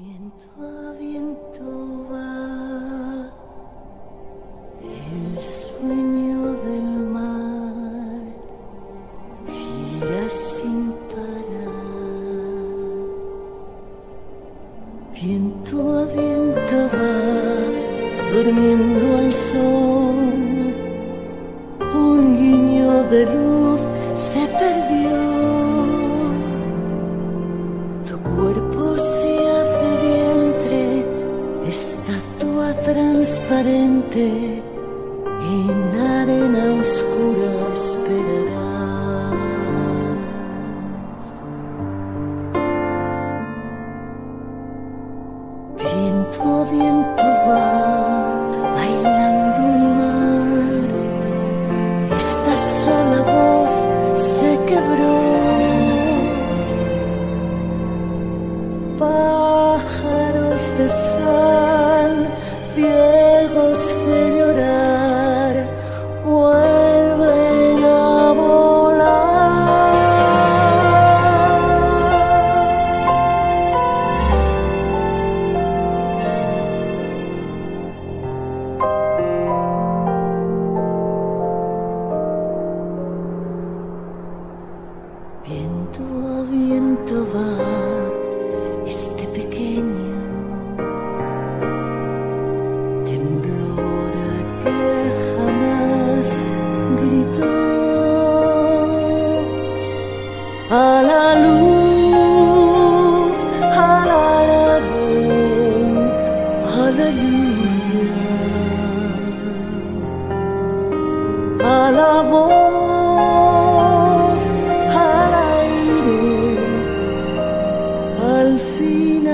Viento a viento va el sueño del mar, gira sin parar. Viento a viento va durmiendo al sol, un guiño de luz se perdió. Tu cuerpo transparente, en arena oscura esperarás. Viento viento va bailando el mar, esta sola voz se quebró. Pájaros de sal, ciegos voz, al aire, al final.